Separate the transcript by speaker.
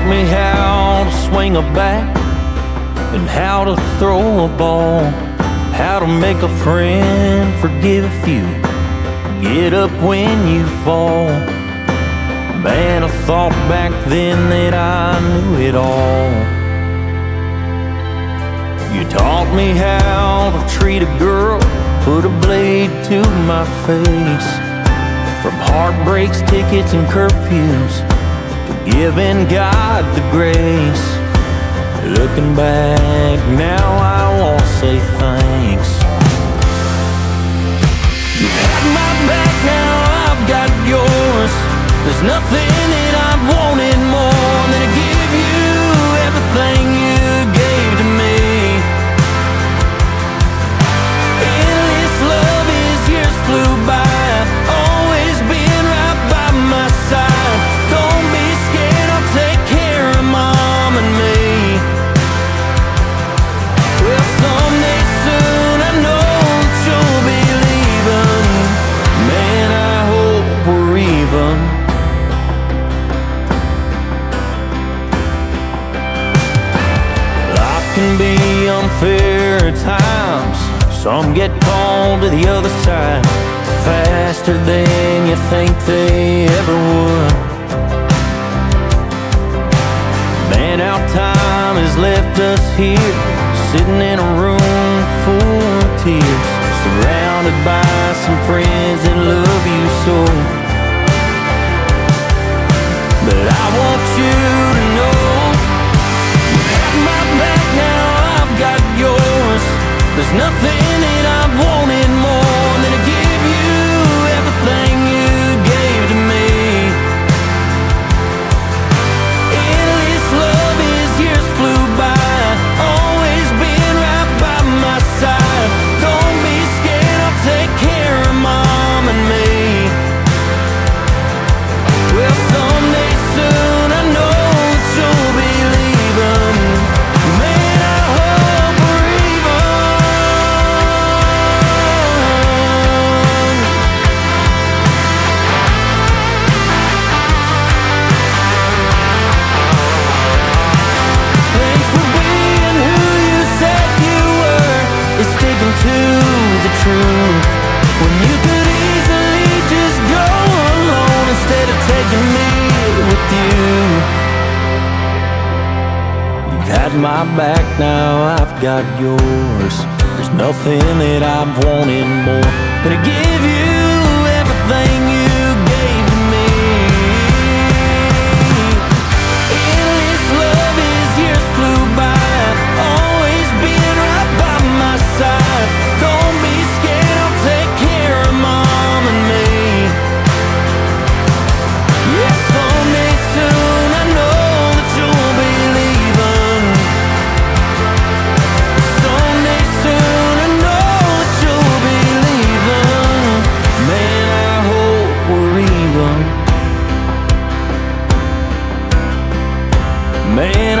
Speaker 1: me how to swing a bat and how to throw a ball, how to make a friend forgive you get up when you fall. Man, I thought back then that I knew it all. You taught me how to treat a girl, put a blade to my face. From heartbreaks, tickets, and curfews, giving God the grace. Looking back now, I won't say thanks. You've had my back, now I've got yours. There's nothing Some get called to the other side faster than you think they ever would. Man, our time has left us here, sitting in a room full of tears, surrounded by some friends that love you so. There's nothing that I've wanted to the truth. When you could easily just go alone instead of taking me with you. You've had my back, now I've got yours. There's nothing that I've wanted more than to give you everything man